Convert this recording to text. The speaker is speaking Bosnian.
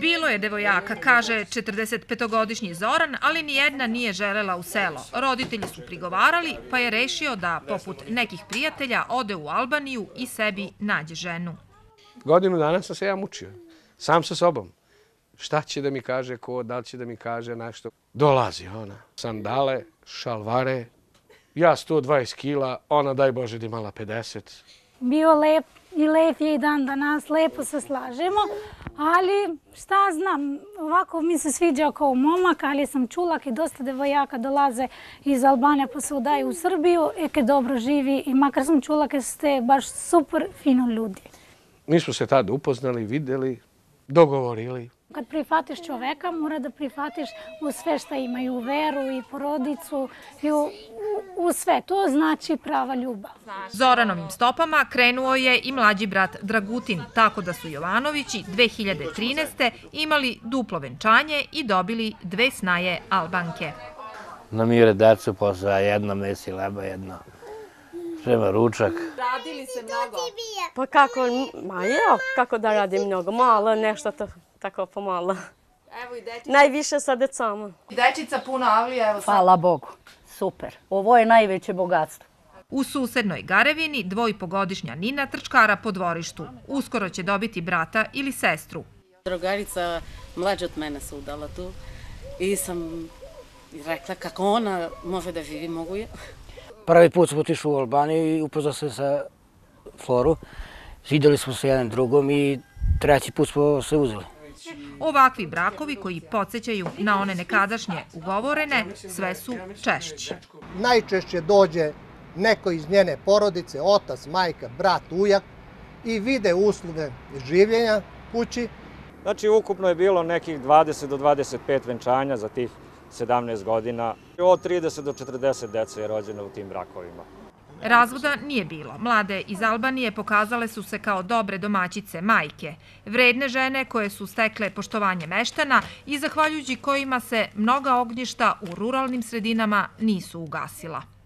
Bilo je devojaka, kaže 45-godišnji Zoran, ali nijedna nije želela u selo. Roditelji su prigovarali, pa je rešio da, poput nekih prijatelja, ode u Albaniju i sebi nađe ženu. Godinu dana sam se ja mučio, sam sa sobom. Šta će da mi kaže ko, da li će da mi kaže nešto. Dolazi ona, sandale, šalvare, ja 120 kila, ona daj Bože da imala 50. Bio lep i lep je i dan danas, lepo se slažemo, ali šta znam, ovako mi se sviđa kao momak, ali sam čula kad dosta devojaka dolaze iz Albanije pa se udaju u Srbiju, e kad dobro živi i makar sam čula kad ste baš super fino ljudi. Mi smo se tada upoznali, videli, dogovorili. Kad prihvatiš čoveka, mora da prihvatiš u sve što imaju, u veru i porodicu i u, u sve. To znači prava ljubav. Zoranovim stopama krenuo je i mlađi brat Dragutin, tako da su Jovanovići 2013. imali duplo venčanje i dobili dve snaje Albanke. Namire decu posle jedna mesi leba, jedna sprema ručak. Radili se mnogo? Pa kako, ma jo, kako da radim mnogo, malo, nešto to, tako pomalo. Evo i dečica. Najviše sa decama. Dečica puno avlija, evo sad. Hvala Bogu, super. Ovo je najveće bogatstvo. U susednoj Garevini dvojpogodišnja Nina trčkara po dvorištu. Uskoro će dobiti brata ili sestru. Drugarica mlađa od mene se udala tu i sam rekla kako ona može da živi, mogu je. Prvi put smo otišli u Albaniju i upoznao se sa Floru. Vidjeli smo se jedan drugom i treći put smo se uzeli. Ovakvi brakovi koji podsjećaju na one nekadašnje ugovorene, sve su češći. Najčešće dođe neko iz njene porodice, otac, majka, brat, ujak i vide uslove življenja kući. Znači, ukupno je bilo nekih 20 do 25 venčanja za tih 17 godina. Od 30 do 40 dece je rođeno u tim brakovima. Razvoda nije bilo. Mlade iz Albanije pokazale su se kao dobre domaćice majke, vredne žene koje su stekle poštovanje meštana i zahvaljujući kojima se mnoga ognjišta u ruralnim sredinama nisu ugasila.